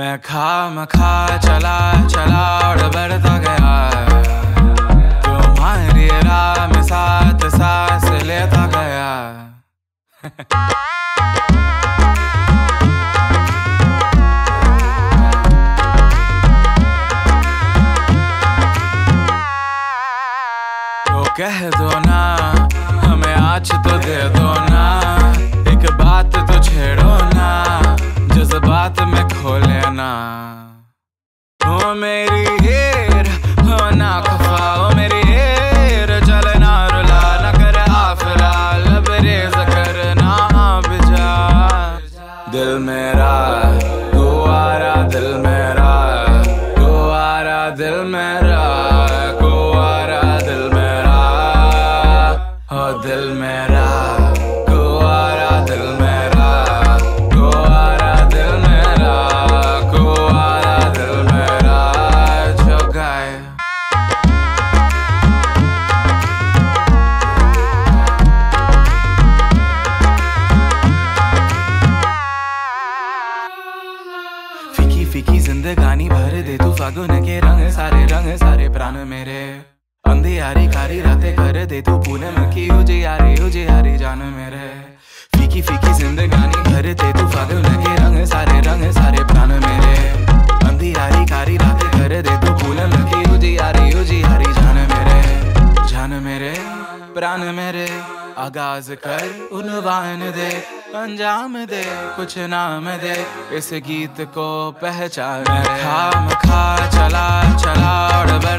मैं खा मैं खा, चला चला, और बढ़ता गया। तुम्हारी राह में साथ सांस लेता गया। तो कह दो ना, हमें आज तो दे दो ना। ओ मेरी हीर हो ना खफा ओ मेरी हीर। चलना रुला न कर आफरा लबरेज करना बिजा दिल मेरा गुआरा दिल मेरा गुआरा दिल मेरा गुआरा दिल मेरा। हो दिल मेरा। फीकी की जिंदगानी भर दे तू फागुन के रंग, सारे रंग, सारे प्राण मेरे। अंधियारी कारी रातें कर दे तू पूनम की, उजियारी उजियारी जान मेरे। फीकी फीकी जिंदगानी भर दे प्राण मेरे आगाज़ कर उनवान दे, अंजाम दे, कुछ नाम दे, इस गीत को पहचान। मैं खा चला खा चला